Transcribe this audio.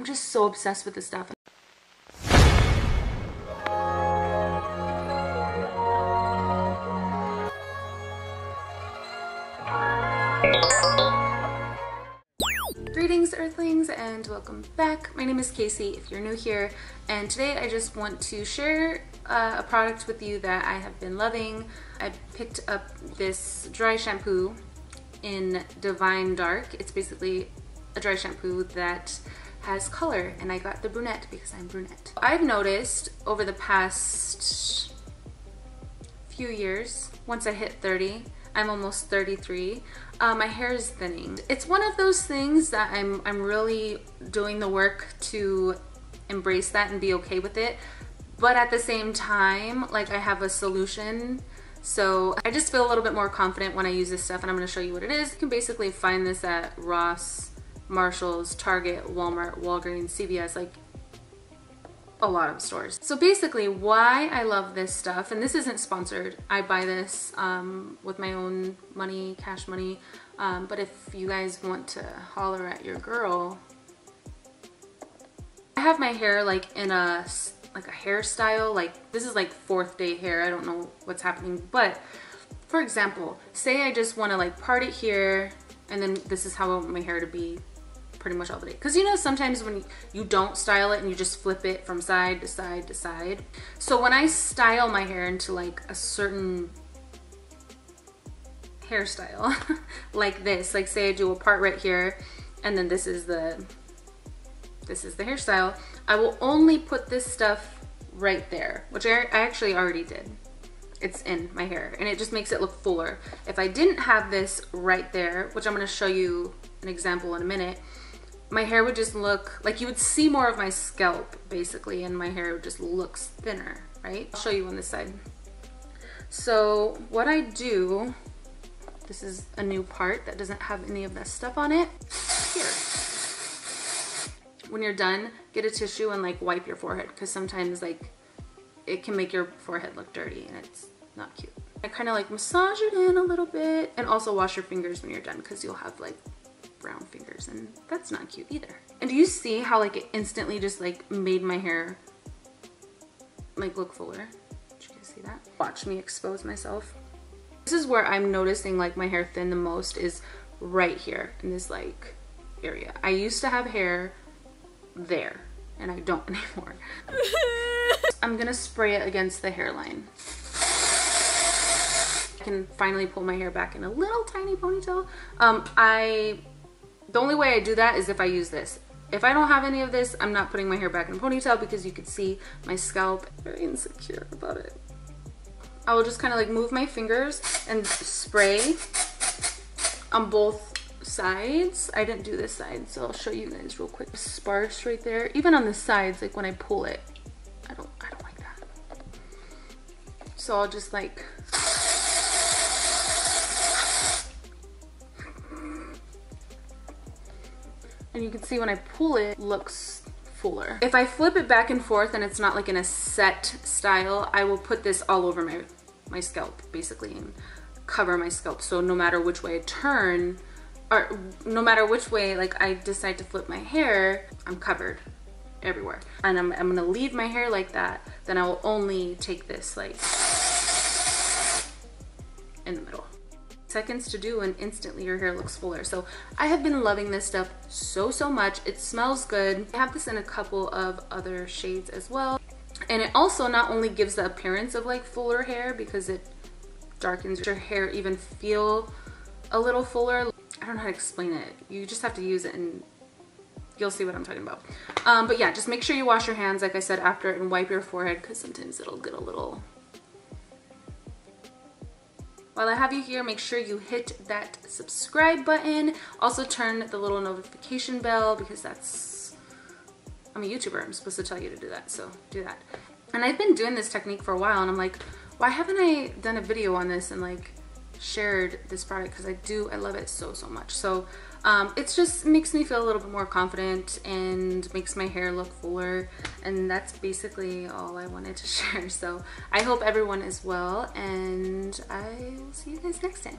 I'm just so obsessed with this stuff. Greetings Earthlings and welcome back. My name is Kasey if you're new here and today I just want to share uh, a product with you that I have been loving. I picked up this dry shampoo in Divine Dark. It's basically a dry shampoo that has color and I got the brunette because I'm brunette. I've noticed over the past few years, once I hit 30, I'm almost 33. Uh, my hair is thinning. It's one of those things that I'm, I'm really doing the work to embrace that and be okay with it. But at the same time, like I have a solution. So I just feel a little bit more confident when I use this stuff and I'm gonna show you what it is. You can basically find this at Ross, Marshall's, Target, Walmart, Walgreens, CVS, like a lot of stores. So basically why I love this stuff, and this isn't sponsored, I buy this um, with my own money, cash money, um, but if you guys want to holler at your girl, I have my hair like in a, like a hairstyle, like this is like fourth day hair, I don't know what's happening, but for example, say I just wanna like part it here, and then this is how I want my hair to be pretty much all the day. Because you know sometimes when you don't style it and you just flip it from side to side to side. So when I style my hair into like a certain hairstyle, like this, like say I do a part right here and then this is the, this is the hairstyle, I will only put this stuff right there, which I, I actually already did it's in my hair and it just makes it look fuller. If I didn't have this right there, which I'm gonna show you an example in a minute, my hair would just look, like you would see more of my scalp basically and my hair just looks thinner, right? I'll show you on this side. So what I do, this is a new part that doesn't have any of that stuff on it. Here. When you're done, get a tissue and like wipe your forehead because sometimes like it can make your forehead look dirty and it's not cute. I kind of like massage it in a little bit and also wash your fingers when you're done because you'll have like brown fingers and that's not cute either. And do you see how like it instantly just like made my hair like look fuller? Did you guys see that? Watch me expose myself. This is where I'm noticing like my hair thin the most is right here in this like area. I used to have hair there and I don't anymore. I'm gonna spray it against the hairline. I can finally pull my hair back in a little tiny ponytail. Um, I the only way I do that is if I use this. If I don't have any of this, I'm not putting my hair back in a ponytail because you can see my scalp. Very insecure about it. I will just kind of like move my fingers and spray on both sides. I didn't do this side, so I'll show you guys real quick. Sparse right there. Even on the sides, like when I pull it, I don't, I don't like that. So I'll just like And you can see when I pull it, looks fuller. If I flip it back and forth and it's not like in a set style, I will put this all over my, my scalp basically and cover my scalp. So no matter which way I turn, or no matter which way like I decide to flip my hair, I'm covered everywhere. And I'm, I'm gonna leave my hair like that, then I will only take this like in the middle seconds to do and instantly your hair looks fuller. So I have been loving this stuff so, so much. It smells good. I have this in a couple of other shades as well. And it also not only gives the appearance of like fuller hair because it darkens your hair even feel a little fuller. I don't know how to explain it. You just have to use it and you'll see what I'm talking about. Um, but yeah, just make sure you wash your hands, like I said, after and wipe your forehead because sometimes it'll get a little while I have you here, make sure you hit that subscribe button. Also turn the little notification bell because that's, I'm a YouTuber, I'm supposed to tell you to do that, so do that. And I've been doing this technique for a while and I'm like, why haven't I done a video on this and like shared this product because I do, I love it so, so much. So um, it just makes me feel a little bit more confident and makes my hair look fuller. And that's basically all I wanted to share. So I hope everyone is well and I will see you guys next time.